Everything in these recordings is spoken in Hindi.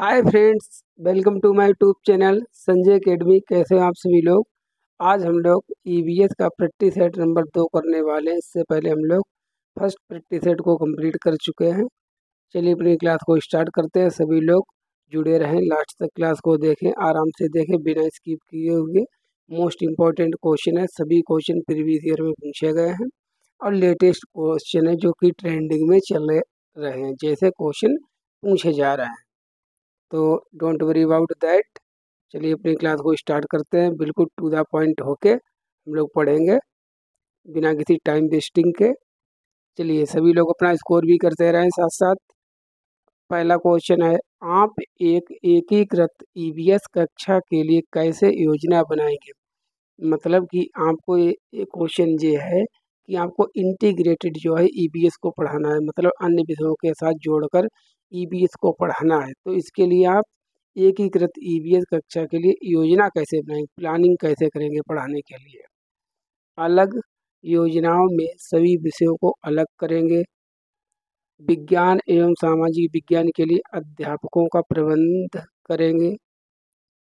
Hi friends welcome to my YouTube channel Sanjay academy कैसे हैं आप सभी लोग? आज हम लोग ईवीएस का प्रैक्टिस सेट नंबर दो करने वाले हैं। इससे पहले हम लोग फ़र्स्ट प्रैक्टिस सेट को कंप्लीट कर चुके हैं। चलिए अपनी क्लास को स्टार्ट करते हैं। सभी लोग जुड़े रहें। लास्ट तक क्लास को देखें। आराम से देखें। बिना स्किप किए हुए मोस्ट इंपॉर्टेंट क्वेश्चन है। सभी क्वेश्चन प्रीवियस ईयर में पूछे गए हैं। और लेटेस्ट क्वेश्चन है जो कि ट्रेंडिंग में चल रहे हैं। जैसे क्वेश्चन पूछे जा रहे हैं। तो डोंट वरी अबाउट दैट चलिए अपनी क्लास को स्टार्ट करते हैं। बिल्कुल टू द पॉइंट होके हम लोग पढ़ेंगे बिना किसी टाइम वेस्टिंग के। चलिए सभी लोग अपना स्कोर भी करते रहें साथ साथ पहला क्वेश्चन है, आप एक एकीकृत ईवीएस कक्षा के लिए कैसे योजना बनाएँगे? मतलब कि आपको ये क्वेश्चन ये है कि आपको इंटीग्रेटेड जो है ईवीएस को पढ़ाना है। मतलब अन्य विषयों के साथ जोड़कर ईवीएस को पढ़ाना है। तो इसके लिए आप एकीकृत ईवीएस कक्षा के लिए योजना कैसे बनाएँगे प्लानिंग कैसे करेंगे पढ़ाने के लिए? अलग योजनाओं में सभी विषयों को अलग करेंगे। विज्ञान एवं सामाजिक विज्ञान के लिए अध्यापकों का प्रबंध करेंगे।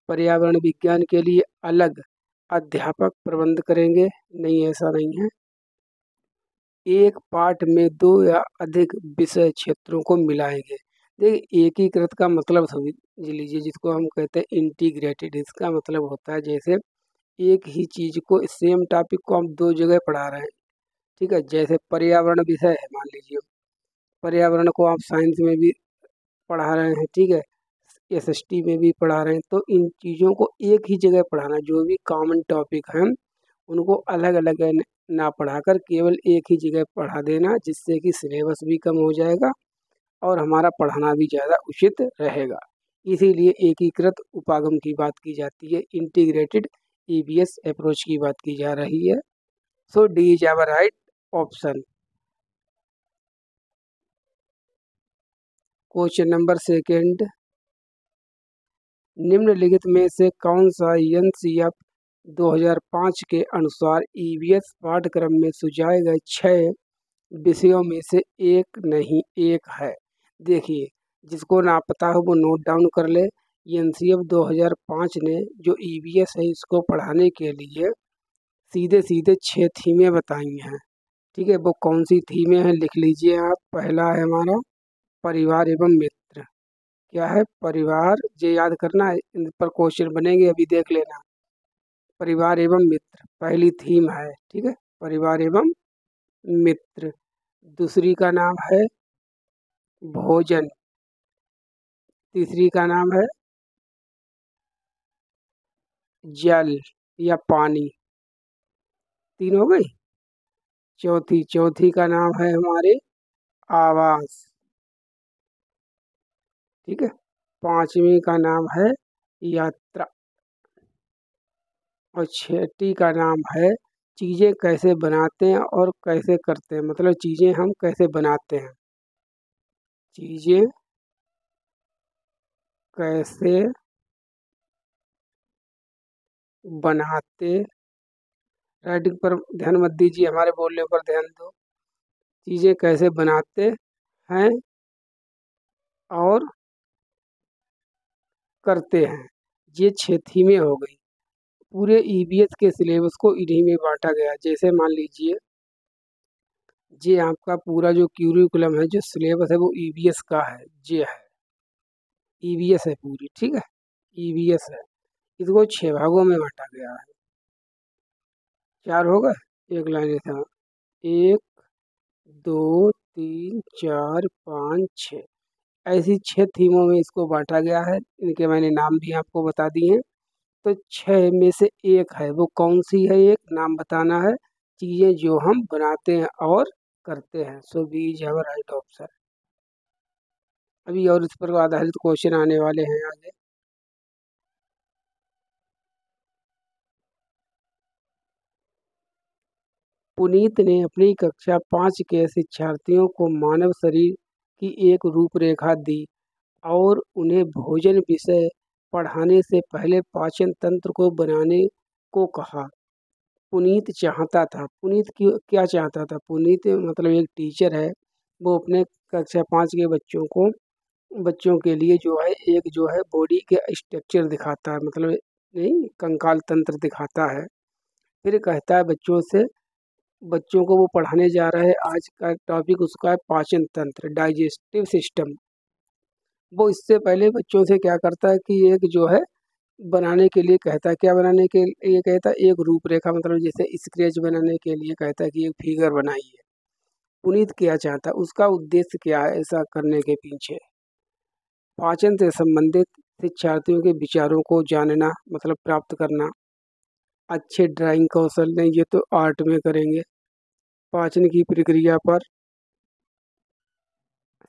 पर्यावरण विज्ञान के लिए अलग अध्यापक प्रबंध करेंगे। नहीं, ऐसा नहीं है। एक पाठ में दो या अधिक विषय क्षेत्रों को मिलाएँगे। देखिए एकीकृत का मतलब समझ लीजिए, जिसको हम कहते हैं इंटीग्रेटेड इसका मतलब होता है जैसे एक ही चीज़ को सेम टॉपिक को हम दो जगह पढ़ा रहे हैं। ठीक है, जैसे पर्यावरण विषय है, मान लीजिए। पर्यावरण को आप साइंस में भी पढ़ा रहे हैं, ठीक है? एस एस टी में भी पढ़ा रहे हैं तो इन चीज़ों को एक ही जगह पढ़ाना, जो भी कॉमन टॉपिक हैं, उनको अलग अलग ना पढ़ाकर केवल एक ही जगह पढ़ा देना, जिससे कि सिलेबस भी कम हो जाएगा और हमारा पढ़ाना भी ज़्यादा उचित रहेगा। इसीलिए एकीकृत उपागम की बात की जाती है इंटीग्रेटेड ईवीएस अप्रोच की बात की जा रही है। So D is our right option question number second निम्नलिखित में से कौन सा एन सी एफ़ 2005 के अनुसार ईवीएस पाठ्यक्रम में सुझाए गए छः विषयों में से एक नहीं, एक है? देखिए, जिसको ना पता हो वो नोट डाउन कर ले। एन सी एफ़ दो हज़ार पाँच ने जो ई वी एस है, इसको पढ़ाने के लिए सीधे सीधे छः थीमें बताई हैं। ठीक है, वो कौन सी थीमें हैं लिख लीजिए आप। पहला है हमारा परिवार एवं मित्र। क्या है? परिवार, ये याद करना है इन पर क्वेश्चन बनेंगे, अभी देख लेना। परिवार एवं मित्र, पहली थीम है, ठीक है? परिवार एवं मित्र। दूसरी का नाम है भोजन। तीसरी का नाम है जल या पानी। तीन हो गई? चौथी चौथी का नाम है हमारे आवास। ठीक है? पांचवी का नाम है यात्रा। और छठी का नाम है चीज़ें कैसे बनाते हैं और कैसे करते हैं? मतलब चीज़ें हम कैसे बनाते हैं? चीज़ें कैसे बनाते। राइटिंग पर ध्यान मत दीजिए, हमारे बोलने पर ध्यान दो। चीज़ें कैसे बनाते हैं और करते हैं। ये छः थीमें हो गई। पूरे ईवीएस के सिलेबस को इन्हीं में बांटा गया। जैसे मान लीजिए ये आपका पूरा जो क्यूरिकुलम है, जो सिलेबस है, वो ईवीएस का है। ये है। ईवीएस है पूरी, ठीक है? ईवीएस है। इसको छः भागों में बांटा गया है। चार हो गए एक लाइन था एक, दो, तीन, चार, पाँच छः ऐसी छः थीमों में इसको बांटा गया है। इनके मैंने नाम भी आपको बता दिए हैं। तो छः में से एक है। वो कौन सी है? एक, नाम बताना है। चीज़ें जो हम बनाते हैं और करते हैं। So B is our right option अभी और इस पर आधारित क्वेश्चन आने वाले हैं आगे। पुनीत ने अपनी कक्षा पाँच के शिक्षार्थियों को मानव शरीर की एक रूपरेखा दी और उन्हें भोजन विषय पढ़ाने से पहले पाचन तंत्र को बनाने को कहा। पुनीत चाहता था। पुनीत क्या चाहता था? पुनीत मतलब एक टीचर है। वो अपने कक्षा पाँच के बच्चों को, बच्चों के लिए जो है, एक जो है बॉडी के स्ट्रक्चर दिखाता है। मतलब नहीं, कंकाल तंत्र दिखाता है। फिर कहता है बच्चों से, बच्चों को वो पढ़ाने जा रहा है। आज का टॉपिक उसका है पाचन तंत्र डाइजेस्टिव सिस्टम वो इससे पहले बच्चों से क्या करता है कि एक जो है बनाने के लिए कहता है। क्या बनाने के लिए? कहता है, एक रूपरेखा मतलब जैसे स्क्रेच बनाने के लिए कहता है कि एक फिगर बनाइए। पुनीत क्या चाहता है? उसका उद्देश्य क्या है ऐसा करने के पीछे? पाचन से संबंधित शिक्षार्थियों के विचारों को जानना मतलब प्राप्त करना। अच्छे ड्राइंग कौशल नहीं, ये तो आर्ट में करेंगे। पाचन की प्रक्रिया पर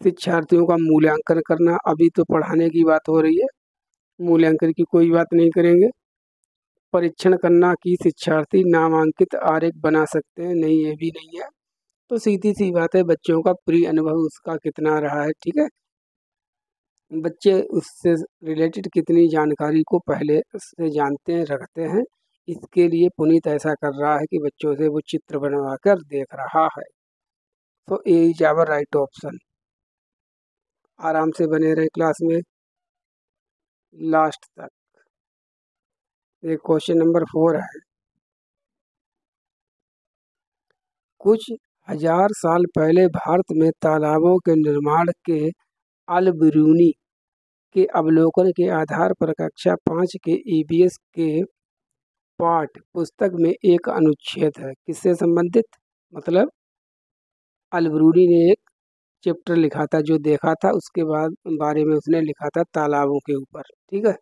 शिक्षार्थियों का मूल्यांकन करना। अभी तो पढ़ाने की बात हो रही है। मूल्यांकन की कोई बात नहीं करेंगे। परीक्षण करना कि शिक्षार्थी नामांकित आरेख बना सकते हैं? नहीं, ये भी नहीं है। तो सीधी सी बात है, बच्चों का प्री अनुभव उसका कितना रहा है, ठीक है? बच्चे उससे रिलेटेड कितनी जानकारी को पहले से जानते हैं, रखते हैं, इसके लिए पुनीत ऐसा कर रहा है कि बच्चों से वो चित्र बनवा कर देख रहा है। तो A is our right option आराम से बने रहे क्लास में। लास्ट तक। ये क्वेश्चन नंबर फोर है। कुछ हज़ार साल पहले भारत में तालाबों के निर्माण के अलबरूनी के अवलोकन के आधार पर कक्षा पाँच के ईवीएस के पाठ पुस्तक में एक अनुच्छेद है। किससे संबंधित? मतलब अलबरूनी ने एक चैप्टर लिखा था, जो देखा था, उसके बाद बारे में उसने लिखा था तालाबों के ऊपर, ठीक है?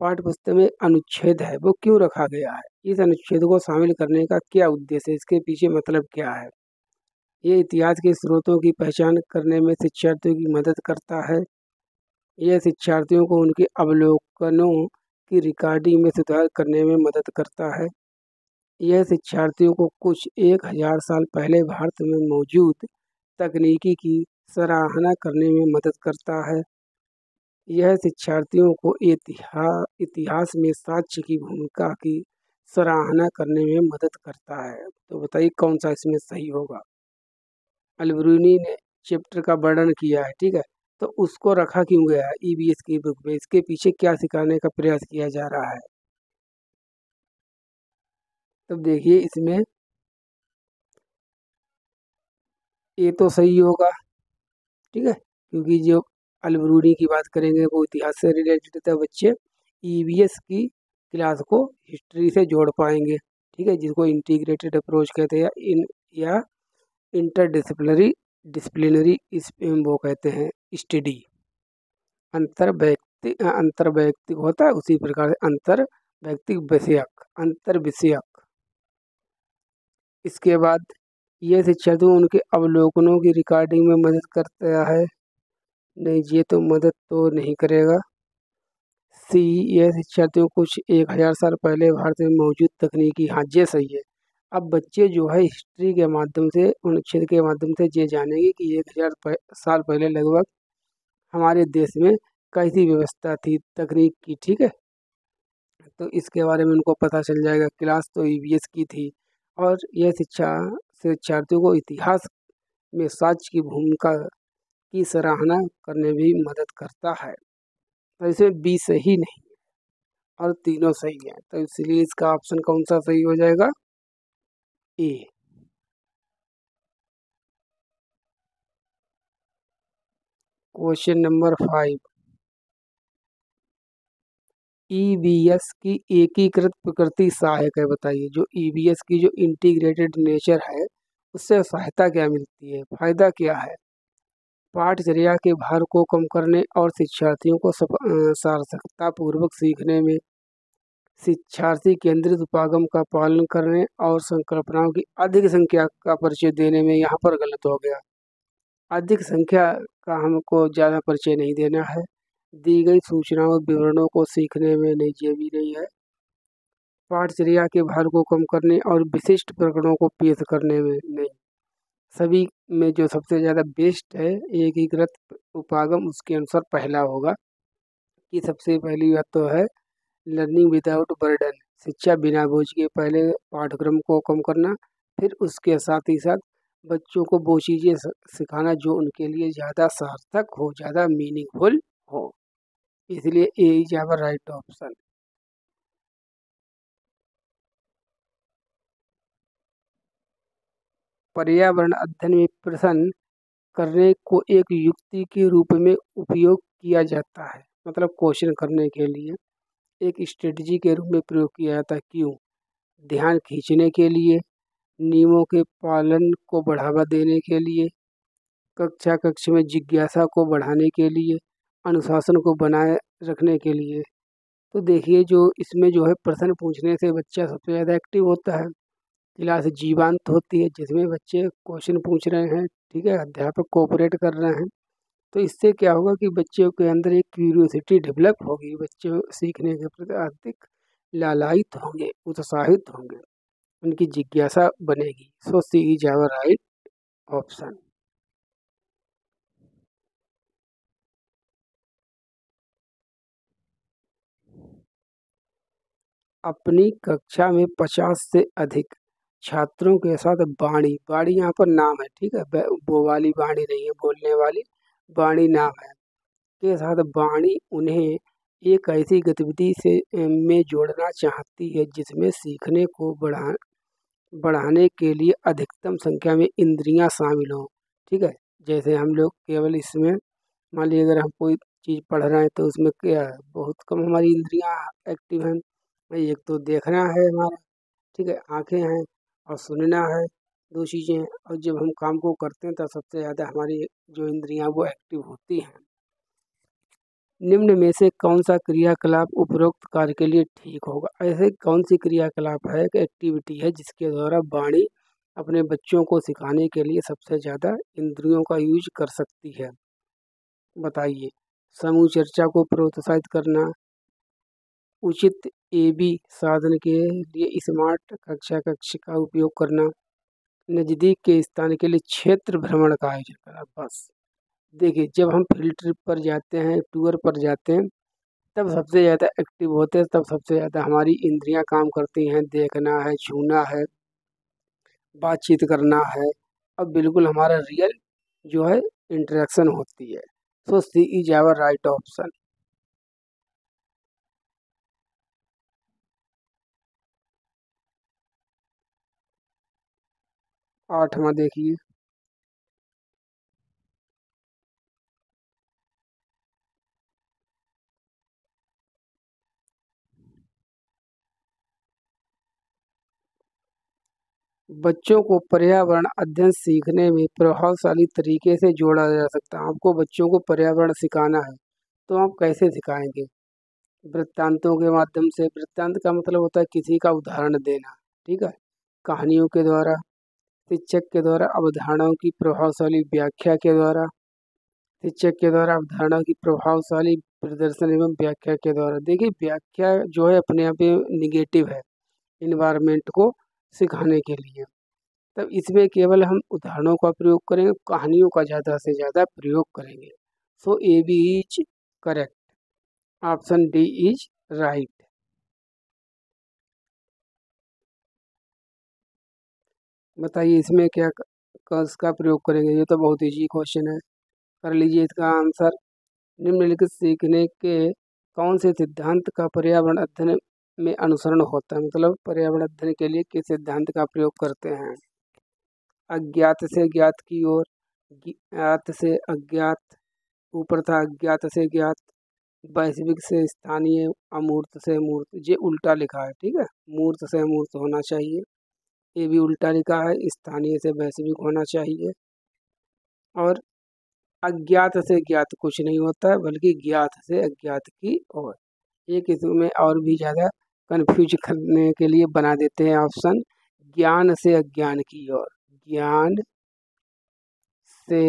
पाठ्य पुस्तक में अनुच्छेद है, वो क्यों रखा गया है? इस अनुच्छेद को शामिल करने का क्या उद्देश्य है? इसके पीछे मतलब क्या है? ये इतिहास के स्रोतों की पहचान करने में शिक्षार्थियों की मदद करता है। यह शिक्षार्थियों को उनके अवलोकनों की रिकॉर्डिंग में सुधार करने में मदद करता है। यह शिक्षार्थियों को कुछ एक हज़ार साल पहले भारत में मौजूद तकनीकी की सराहना करने में मदद करता है। यह शिक्षार्थियों को इतिहास इतिहास में साक्ष्य की भूमिका की सराहना करने में मदद करता है। तो बताइए कौन सा इसमें सही होगा? अलबरूनी ने चैप्टर का वर्णन किया है, ठीक है? तो उसको रखा क्यों गया है? ईवीएस की बुक में। इसके पीछे क्या सिखाने का प्रयास किया जा रहा है? तब देखिए इसमें ये तो सही होगा। ठीक है? क्योंकि जो अलबरूनी की बात करेंगे, वो इतिहास से रिलेटेड था बच्चे ईवीएस की क्लास को हिस्ट्री से जोड़ पाएँगे। ठीक है? जिसको इंटीग्रेटेड अप्रोच कहते हैं इन या इंटरडिसिप्लिनरी डिसिप्लिनरी इस, वो कहते हैं स्टडी अंतर व्यक्ति अंतर व्यक्ति होता है, उसी प्रकार से अंतर व्यक्ति विषयक अंतर विषयक इसके बाद ये शिक्षार्थी उनके अवलोकनों की रिकॉर्डिंग में मदद करता है। नहीं, ये तो मदद तो नहीं करेगा। सी यह शिक्षार्थियों कुछ एक हज़ार साल पहले भारत में मौजूद तकनीकी हाँ ये सही है। अब बच्चे जो है हिस्ट्री के माध्यम से अनुच्छेद के माध्यम से ये जानेंगे कि एक हज़ार साल पहले लगभग हमारे देश में कैसी व्यवस्था थी, तकनीक की, ठीक है? तो इसके बारे में उनको पता चल जाएगा। क्लास तो ई की थी। और यह शिक्षा, शिक्षार्थियों को इतिहास में साक्ष्य की भूमिका की सराहना करने में मदद करता है। तो इसमें बी सही नहीं और तीनों सही है तो इसलिए इसका ऑप्शन कौन सा सही हो जाएगा? A question number five EVS की एकीकृत प्रकृति सहायक है, बताइए। जो ईवीएस की जो इंटीग्रेटेड नेचर है, उससे सहायता क्या मिलती है? फ़ायदा क्या है? पाठचर्या के भार को कम करने और शिक्षार्थियों को सार्थकता पूर्वक सीखने में, शिक्षार्थी केंद्रित उपागम का पालन करने और संकल्पनाओं की अधिक संख्या का परिचय देने में यहाँ पर गलत हो गया। अधिक संख्या का हमको ज़्यादा परिचय नहीं देना है। दी गई सूचनाओं और विवरणों को सीखने में भी नहीं है। पाठचर्या के भार को कम करने और विशिष्ट प्रकरणों को पेश करने में नहीं। सभी में जो सबसे ज़्यादा बेस्ट है, एकीकृत उपागम उसके अनुसार पहला होगा। कि सबसे पहली बात तो है लर्निंग विदाउट बर्डन शिक्षा बिना बोझ के पहले पाठ्यक्रम को कम करना, फिर उसके साथ ही साथ बच्चों को वो चीज़ें सिखाना जो उनके लिए ज़्यादा सार्थक हो, ज़्यादा मीनिंगफुल हो। इसलिए A is our right option. पर्यावरण अध्ययन में प्रश्न करने को एक युक्ति के रूप में उपयोग किया जाता है मतलब क्वेश्चन करने के लिए। एक स्ट्रेटजी के रूप में प्रयोग किया जाता है, क्यों? ध्यान खींचने के लिए, नियमों के पालन को बढ़ावा देने के लिए कक्षा कक्ष में जिज्ञासा को बढ़ाने के लिए अनुशासन को बनाए रखने के लिए। तो देखिए, जो इसमें जो है प्रश्न पूछने से बच्चा सबसे ज़्यादा एक्टिव होता है। क्लास जीवंत होती है, जिसमें बच्चे क्वेश्चन पूछ रहे हैं, ठीक है, अध्यापक कोऑपरेट कर रहे हैं। तो इससे क्या होगा कि बच्चों के अंदर एक क्यूरियोसिटी डेवलप होगी, बच्चे सीखने के प्रति अधिक लालायित होंगे, उत्साहित होंगे, उनकी जिज्ञासा बनेगी। So C is our right option अपनी कक्षा में पचास से अधिक छात्रों के साथ बाणी। बाणी यहाँ पर नाम है, ठीक है? वो वाली बाणी नहीं है, बोलने वाली बाणी नाम है। के साथ बाणी उन्हें एक ऐसी गतिविधि से में जोड़ना चाहती है, जिसमें सीखने को बढ़ा, बढ़ाने के लिए अधिकतम संख्या में इंद्रियाँ शामिल हों, ठीक है? जैसे हम लोग केवल इसमें, मान लीजिए अगर हम कोई चीज़ पढ़ रहे हैं तो उसमें क्या है? बहुत कम हमारी इंद्रियाँ एक्टिव हैं। एक तो देखना है हमारा, ठीक है, आँखें हैं और सुनना है, दो चीज़ें और जब हम काम को करते हैं, तब सबसे ज़्यादा हमारी जो इंद्रियाँ वो एक्टिव होती हैं। निम्न में से कौन सा क्रियाकलाप उपरोक्त कार्य के लिए ठीक होगा? ऐसे कौन सी क्रियाकलाप है कि एक्टिविटी है, जिसके द्वारा वाणी अपने बच्चों को सिखाने के लिए सबसे ज़्यादा इंद्रियों का यूज़ कर सकती है? बताइए। समूह चर्चा को प्रोत्साहित करना, उचित ए बी साधन के लिए स्मार्ट कक्षा कक्ष का उपयोग करना, नज़दीक के स्थान के लिए क्षेत्र भ्रमण का आयोजन करना, बस। देखिए, जब हम फ़ील्ड ट्रिप पर जाते हैं टूर पर जाते हैं, तब सबसे ज़्यादा एक्टिव होते हैं, तब सबसे ज़्यादा हमारी इंद्रियाँ काम करती हैं, देखना है, छूना है, बातचीत करना है। अब बिल्कुल हमारा रियल जो है इंटरेक्शन होती है। So C is our right option आठवां देखिए। बच्चों को पर्यावरण अध्ययन सीखने में प्रभावशाली तरीके से जोड़ा जा सकता है। आपको बच्चों को पर्यावरण सिखाना है तो आप कैसे सिखाएँगे? वृत्तांतों के माध्यम से, वृत्तांत का मतलब होता है किसी का उदाहरण देना, ठीक है? कहानियों के द्वारा। शिक्षक के द्वारा अवधारणाओं की प्रभावशाली व्याख्या के द्वारा, शिक्षक के द्वारा अवधारणा की प्रभावशाली प्रदर्शन एवं व्याख्या के द्वारा। देखिए, व्याख्या जो है अपने आप में निगेटिव है इन्वायरमेंट को सिखाने के लिए। तब इसमें केवल हम उदाहरणों का प्रयोग करेंगे, कहानियों का ज़्यादा से ज़्यादा प्रयोग करेंगे। So A B is correct option D is right बताइए इसमें क्या कस का प्रयोग करेंगे? ये तो बहुत ईजी क्वेश्चन है। कर लीजिए इसका आंसर निम्नलिखित सीखने के कौन से सिद्धांत का पर्यावरण अध्ययन में अनुसरण होता है? मतलब पर्यावरण अध्ययन के लिए किस सिद्धांत का प्रयोग करते हैं? अज्ञात से ज्ञात की ओर, ज्ञात से अज्ञात, ऊपर था अज्ञात से ज्ञात, वैश्विक से स्थानीय, अमूर्त से मूर्त, ये उल्टा लिखा है, ठीक है? मूर्त से अमूर्त होना चाहिए। ये भी उल्टा लिखा है, स्थानीय से वैश्विक होना चाहिए। और अज्ञात से ज्ञात कुछ नहीं होता, बल्कि ज्ञात से अज्ञात की ओर। ये एक इसमें और भी ज़्यादा कन्फ्यूज़ करने के लिए बना देते हैं ऑप्शन ज्ञान से अज्ञान की ओर। ज्ञान से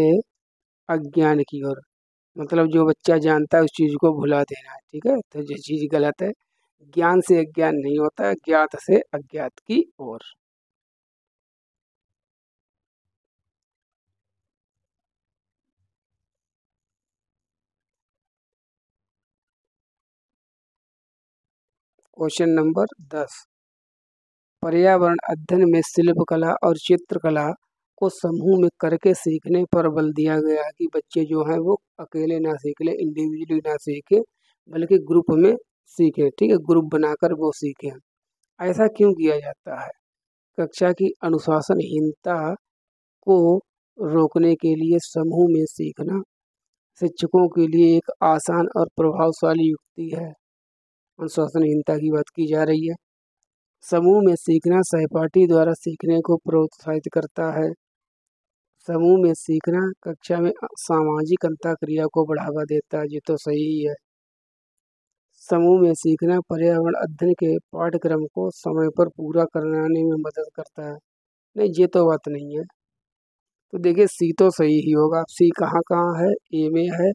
अज्ञान की ओर। मतलब जो बच्चा जानता है उस चीज़ को भुला देना ठीक है? तो जो चीज़ गलत है। ज्ञान से अज्ञान नहीं होता है ज्ञात से अज्ञात की ओर। क्वेश्चन नंबर दस। पर्यावरण अध्ययन में शिल्पकला और चित्रकला को समूह में करके सीखने पर बल दिया गया कि बच्चे जो हैं वो अकेले ना सीख लें इंडिविजुअली ना सीखें, बल्कि ग्रुप में सीखें, ठीक है? ग्रुप बनाकर वो सीखें। ऐसा क्यों किया जाता है? कक्षा की अनुशासनहीनता को रोकने के लिए समूह में सीखना, शिक्षकों के लिए एक आसान और प्रभावशाली युक्ति है। अनुशासनहीनता की बात की जा रही है। समूह में सीखना सहपाठी द्वारा सीखने को प्रोत्साहित करता है। समूह में सीखना कक्षा में सामाजिक अंता क्रिया को बढ़ावा देता है, ये तो सही है समूह में सीखना पर्यावरण अध्ययन के पाठ्यक्रम को समय पर पूरा कराने में मदद करता है। नहीं, ये तो बात नहीं है। तो देखिए, सी तो सही ही होगा। सी कहाँ कहाँ है? ए में है,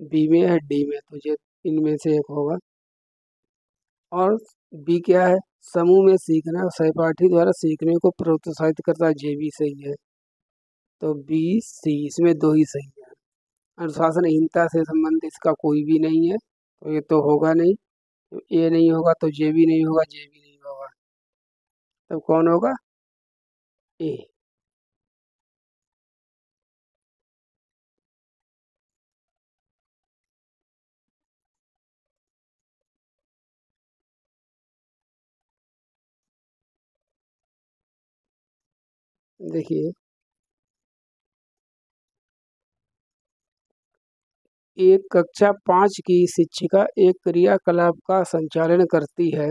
बी में है, डी में तो ये इनमें से एक होगा। और बी क्या है, समूह में सीखना, सहपाठी द्वारा सीखने को प्रोत्साहित करता है, ये भी सही है। तो बी, सी, इसमें दो ही सही है। अनुशासनहीनता से संबंधित इसका कोई भी नहीं है तो ये तो होगा नहीं। तो ए नहीं होगा तो जे भी नहीं होगा जे भी नहीं होगा। तब तो कौन होगा? ए। देखिए। एक कक्षा पाँच की शिक्षिका एक क्रियाकलाप का संचालन करती है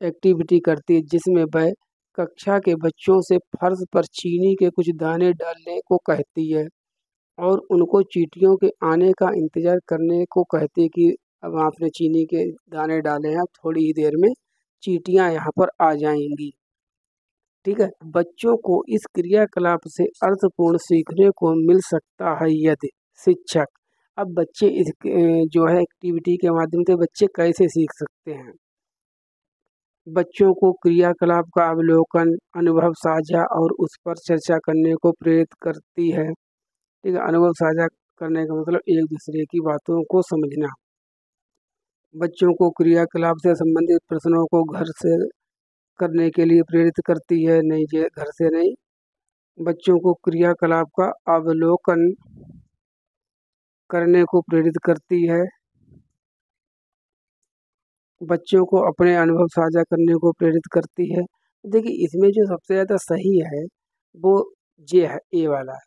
एक्टिविटी करती है, जिसमें वह कक्षा के बच्चों से फर्श पर चीनी के कुछ दाने डालने को कहती है और उनको चीटियों के आने का इंतज़ार करने को कहती है कि अब आपने चीनी के दाने डाले हैं, अब थोड़ी ही देर में चीटियाँ यहाँ पर आ जाएँगी। ठीक है, बच्चों को इस क्रियाकलाप से अर्थपूर्ण सीखने को मिल सकता है यदि शिक्षक, अब बच्चे इस जो है एक्टिविटी के माध्यम से बच्चे कैसे सीख सकते हैं? बच्चों को क्रियाकलाप का अवलोकन, अनुभव साझा और उस पर चर्चा करने को प्रेरित करती है। ठीक है, अनुभव साझा करने का मतलब एक दूसरे की बातों को समझना। बच्चों को क्रियाकलाप से संबंधित प्रश्नों को घर से करने के लिए प्रेरित करती है। नहीं, ये घर से नहीं। बच्चों को क्रियाकलाप का अवलोकन करने को प्रेरित करती है। बच्चों को अपने अनुभव साझा करने को प्रेरित करती है। देखिए, इसमें जो सबसे ज़्यादा सही है, वो ये है ए वाला है।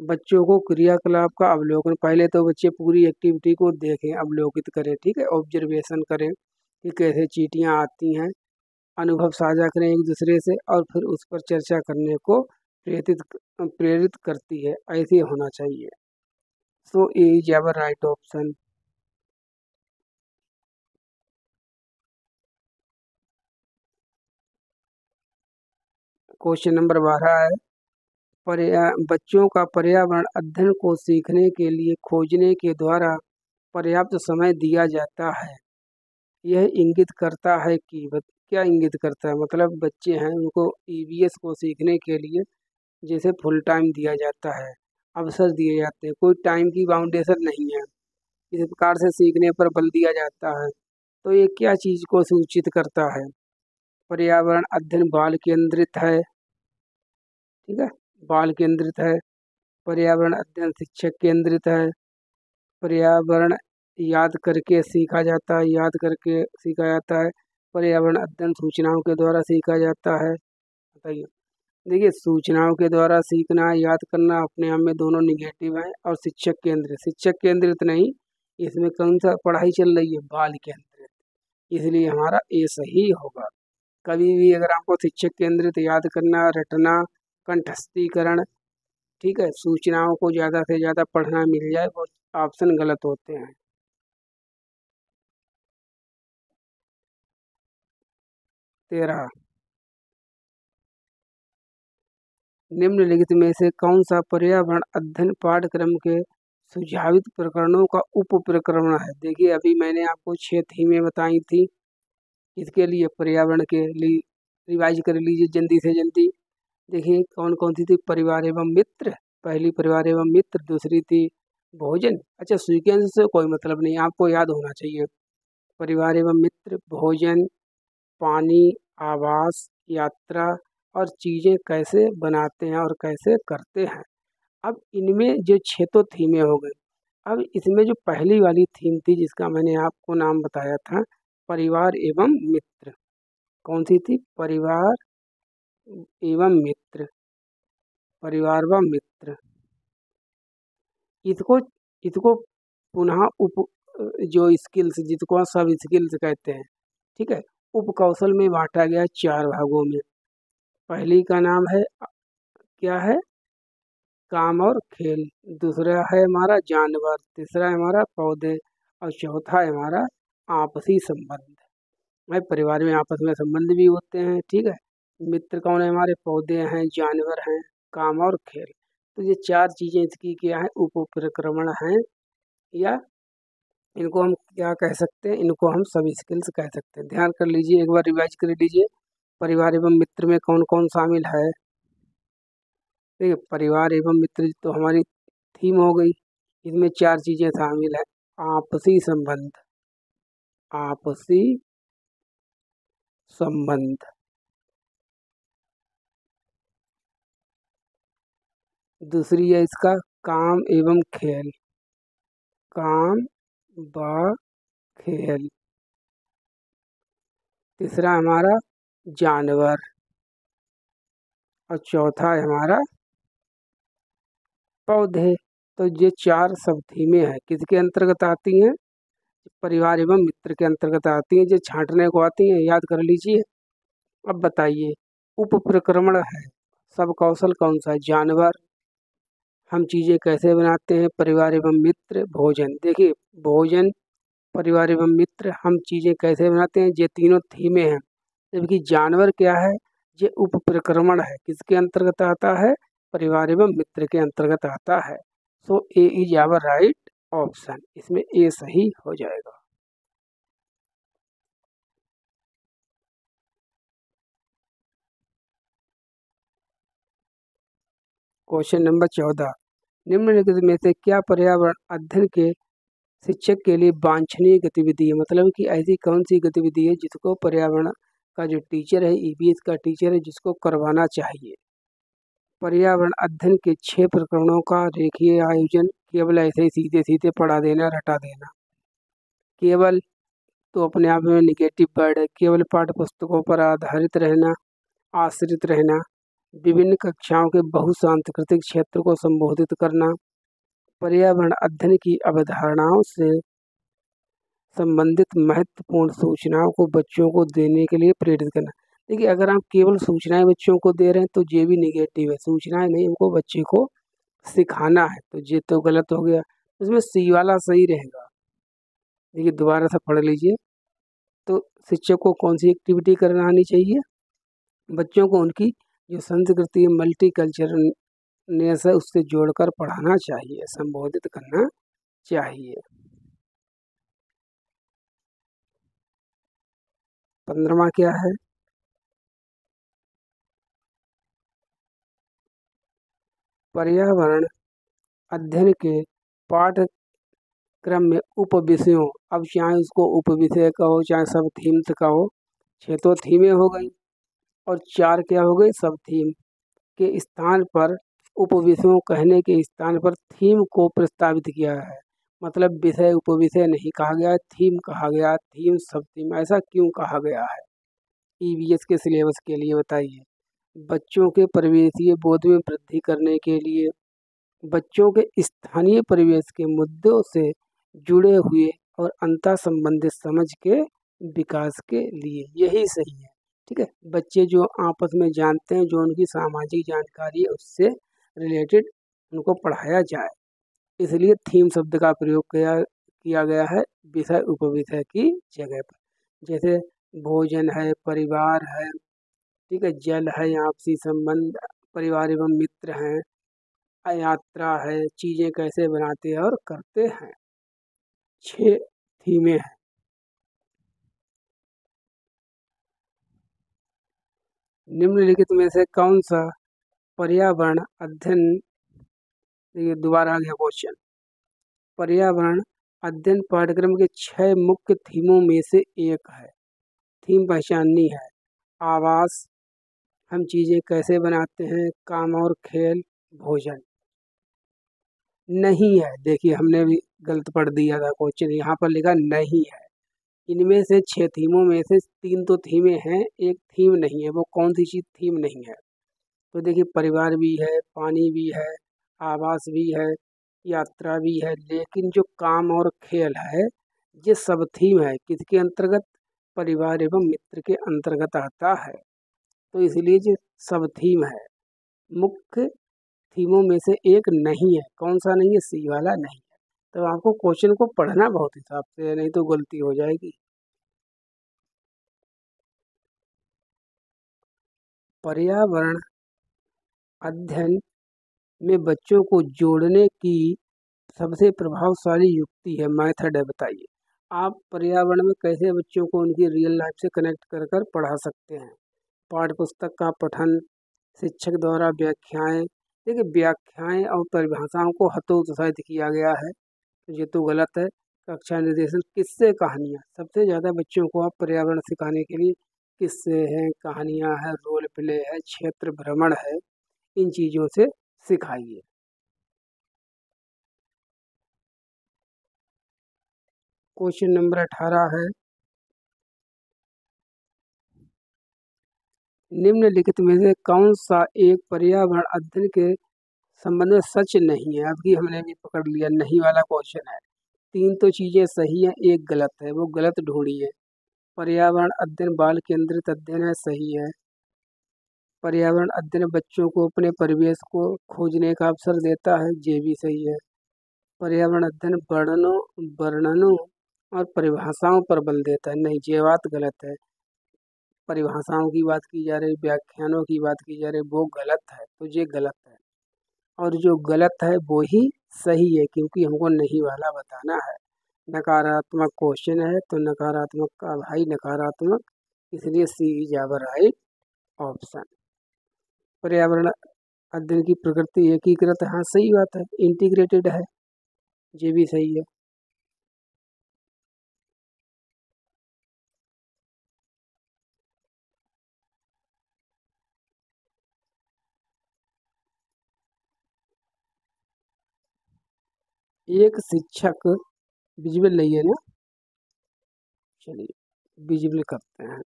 बच्चों को क्रियाकलाप का अवलोकन, पहले तो बच्चे पूरी एक्टिविटी को देखें, अवलोकित करें, ठीक है? ऑब्जर्वेशन करें कि कैसे चीटियाँ आती हैं। अनुभव साझा करें एक दूसरे से और फिर उस पर चर्चा करने को प्रेरित प्रेरित करती है, ऐसे होना चाहिए। So A is our right option. Question number बारह है। पर्या, बच्चों का पर्यावरण अध्ययन को सीखने के लिए खोजने के द्वारा पर्याप्त समय दिया जाता है। यह इंगित करता है कि क्या इंगित करता है? मतलब बच्चे हैं, उनको ईवीएस को सीखने के लिए जैसे फुल टाइम दिया जाता है, अवसर दिए जाते हैं, कोई टाइम की बाउंडेशन नहीं है। इस प्रकार से सीखने पर बल दिया जाता है। तो ये क्या चीज़ को सूचित करता है? पर्यावरण अध्ययन बाल केंद्रित है। ठीक है? बाल केंद्रित है। पर्यावरण अध्ययन शिक्षक केंद्रित है। पर्यावरण याद करके सीखा जाता है, याद करके सीखा जाता है। पर्यावरण अध्ययन सूचनाओं के द्वारा सीखा जाता है। बताइए। देखिए, सूचनाओं के द्वारा सीखना, याद करना अपने आप में दोनों निगेटिव हैं और शिक्षक केंद्रित। शिक्षक केंद्रित नहीं, इसमें कौन सा पढ़ाई चल रही है? बाल केंद्रित। इसलिए हमारा ए सही होगा। कभी भी अगर आपको शिक्षक केंद्रित याद करना, रटना, कंठस्थीकरण, ठीक है, सूचनाओं को ज़्यादा से ज़्यादा पढ़ना मिल जाए, वो ऑप्शन गलत होते हैं। तेरह निम्नलिखित में से कौन सा पर्यावरण अध्ययन पाठ्यक्रम के सुझावित प्रकरणों का उप प्रकरण है? देखिए, अभी मैंने आपको छह थीमें बताई थी। इसके लिए पर्यावरण के लिए रिवाइज कर लीजिए जल्दी से जल्दी। देखिए कौन कौन सी थी? परिवार एवं मित्र। पहली परिवार एवं मित्र, दूसरी थी भोजन। अच्छा सीक्वेंस से कोई मतलब नहीं, आपको याद होना चाहिए। परिवार एवं मित्र, भोजन पानी, आवास, यात्रा और चीज़ें कैसे बनाते हैं और कैसे करते हैं। अब इनमें जो छः तो थीमें हो गई। अब इसमें जो पहली वाली थीम थी जिसका मैंने आपको नाम बताया था, परिवार एवं मित्र। कौन सी थी? परिवार एवं मित्र। परिवार व मित्र। इसको इसको पुनः उप, जो स्किल्स जिसको सब स्किल्स कहते हैं, ठीक है? उप कौशल में बांटा गया चार भागों में। पहली का नाम है, क्या है? काम और खेल। दूसरा है हमारा जानवर। तीसरा है हमारा पौधे। और चौथा है हमारा आपसी संबंध। भाई, परिवार में आपस में संबंध भी होते हैं, ठीक है? मित्र कौन है? हमारे पौधे हैं, जानवर हैं, काम और खेल। तो ये चार चीज़ें इसकी क्या है? उप प्रक्रमण हैं या इनको हम क्या कह सकते हैं? इनको हम सब स्किल्स कह सकते हैं। ध्यान कर लीजिए, एक बार रिवाइज कर लीजिए, परिवार एवं मित्र में कौन कौन शामिल है? देखिए, परिवार एवं मित्र तो हमारी थीम हो गई। इसमें चार चीज़ें शामिल है। आपसी संबंध। आपसी संबंध। दूसरी है इसका काम एवं खेल। काम खेल। तीसरा हमारा जानवर। और चौथा हमारा पौधे। तो ये चार सब थीमें हैं। किसके अंतर्गत आती हैं? परिवार एवं मित्र के अंतर्गत आती हैं। जो छांटने को आती हैं। याद कर लीजिए। अब बताइए उप प्रक्रमण है। सब कौशल कौन सा है? जानवर हम चीज़ें कैसे बनाते हैं? परिवार एवं मित्र, भोजन। देखिए, भोजन, परिवार एवं मित्र, हम चीज़ें कैसे बनाते हैं? ये तीनों थीमें हैं। जबकि जानवर क्या है? ये उप प्रक्रमण है। किसके अंतर्गत आता है? परिवार एवं मित्र के अंतर्गत आता है। So A is our right option इसमें ए सही हो जाएगा। क्वेश्चन नंबर चौदह। निम्नलिखित में से क्या पर्यावरण अध्ययन के शिक्षक के लिए वांछनीय गतिविधि है? मतलब कि ऐसी कौन सी गतिविधि है जिसको पर्यावरण का जो टीचर है ईवीएस का टीचर है, जिसको करवाना चाहिए? पर्यावरण अध्ययन के छह प्रकरणों का रेखीय आयोजन, केवल ऐसे ही सीधे सीधे पढ़ा देना, रटा देना। केवल तो अपने आप में निगेटिव वर्ड है, केवल पाठ्य पुस्तकों पर आधारित रहना, आश्रित रहना विभिन्न कक्षाओं के बहुसांस्कृतिक क्षेत्र को संबोधित करना, पर्यावरण अध्ययन की अवधारणाओं से संबंधित महत्वपूर्ण सूचनाओं को बच्चों को देने के लिए प्रेरित करना। देखिए, अगर आप केवल सूचनाएँ बच्चों को दे रहे हैं तो ये भी निगेटिव है। सूचनाएँ नहीं, उनको बच्चे को सिखाना है तो ये तो गलत हो गया। इसमें सी वाला सही रहेगा। देखिए, दोबारा से पढ़ लीजिए। तो शिक्षक को कौन सी एक्टिविटी करना आनी चाहिए? बच्चों को उनकी जो संस्कृति मल्टी कल्चरनेस है उससे जोड़कर पढ़ाना चाहिए, संबोधित करना चाहिए। पंद्रवा क्या है? पर्यावरण अध्ययन के पाठ्यक्रम में उप विषयों अब चाहे उसको उप विषय कहो, चाहे सब थीम्स कहो छः तो थीमें हो गई। और चार क्या हो गए? सब थीम के स्थान पर, उपविषयों कहने के स्थान पर थीम को प्रस्तावित किया है। मतलब विषय, उपविषय नहीं कहा गया थीम कहा गया थीम सब थीम ऐसा क्यों कहा गया है? ईवीएस के सिलेबस के लिए बताइए। बच्चों के परिवेशीय बोध में वृद्धि करने के लिए, बच्चों के स्थानीय परिवेश के मुद्दों से जुड़े हुए और अंतर संबंधित समझ के विकास के लिए, यही सही है। ठीक है? बच्चे जो आपस में जानते हैं, जो उनकी सामाजिक जानकारी है, उससे रिलेटेड उनको पढ़ाया जाए। इसलिए थीम शब्द का प्रयोग किया किया गया है, विषय उपविषय की जगह पर। जैसे भोजन है, परिवार है, ठीक है, जल है, आपसी संबंध, परिवार एवं मित्र हैं, यात्रा है, चीज़ें कैसे बनाते हैं और करते हैं। छः थीमें हैं। निम्नलिखित में से कौन सा पर्यावरण अध्ययन दोबारा आ गया क्वेश्चन पर्यावरण अध्ययन पाठ्यक्रम के छह मुख्य थीमों में से एक है। थीम पहचाननी है। आवास, हम चीज़ें कैसे बनाते हैं, काम और खेल, भोजन। नहीं है, देखिए हमने भी गलत पढ़ दिया था क्वेश्चन यहाँ पर लिखा नहीं है। इनमें से छह थीमों में से तीन तो थीमें हैं, एक थीम नहीं है, वो कौन सी चीज़ थीम नहीं है? तो देखिए, परिवार भी है, पानी भी है, आवास भी है, यात्रा भी है, लेकिन जो काम और खेल है, ये सब थीम है, किसके अंतर्गत? परिवार एवं मित्र के अंतर्गत आता है। तो इसलिए जो सब थीम है। मुख्य थीमों में से एक नहीं है, कौन सा नहीं है? सी वाला नहीं है। तो आपको क्वेश्चन को पढ़ना बहुत हिसाब से है, नहीं तो गलती हो जाएगी। पर्यावरण अध्ययन में बच्चों को जोड़ने की सबसे प्रभावशाली युक्ति है, मेथड है, बताइए। आप पर्यावरण में कैसे बच्चों को उनकी रियल लाइफ से कनेक्ट कर कर पढ़ा सकते हैं? पाठ्य पुस्तक का पठन, शिक्षक द्वारा व्याख्याएँ, देखिए, व्याख्याएँ और परिभाषाओं को हतोत्साहित किया गया है। ये तो गलत है। कक्षा निर्देशन किससे कहानियाँ? सबसे ज़्यादा बच्चों को आप पर्यावरण सिखाने के लिए किस्से हैं? कहानियाँ हैं, रोल प्ले है, क्षेत्र भ्रमण है। इन चीज़ों से सिखाइए। क्वेश्चन नंबर अठारह है। निम्नलिखित में से कौन सा एक पर्यावरण अध्ययन के संबंध में सच नहीं है। अभी हमने भी पकड़ लिया, नहीं वाला क्वेश्चन है। तीन तो चीज़ें सही हैं, एक गलत है, वो गलत ढूंढी है। पर्यावरण अध्ययन बाल केंद्रित अध्ययन है, सही है। पर्यावरण अध्ययन बच्चों को अपने परिवेश को खोजने का अवसर देता है, ये भी सही है। पर्यावरण अध्ययन वर्णनों वर्णनों और परिभाषाओं पर बल देता है। नहीं, ये बात गलत है। परिभाषाओं की बात की जा रही, व्याख्यानों की बात की जा रही, वो गलत है तो ये गलत है। और जो गलत है, वो ही सही है, क्योंकि हमको नहीं वाला बताना है। नकारात्मक क्वेश्चन है तो नकारात्मक का भाई नकारात्मक, इसलिए C is our right option. पर्यावरण, अध्ययन की प्रकृति एकीकृत हाँ सही बात है, इंटीग्रेटेड है, ये भी सही है। एक शिक्षक विजुअल नहीं है ना चलिए विजुअल करते हैं।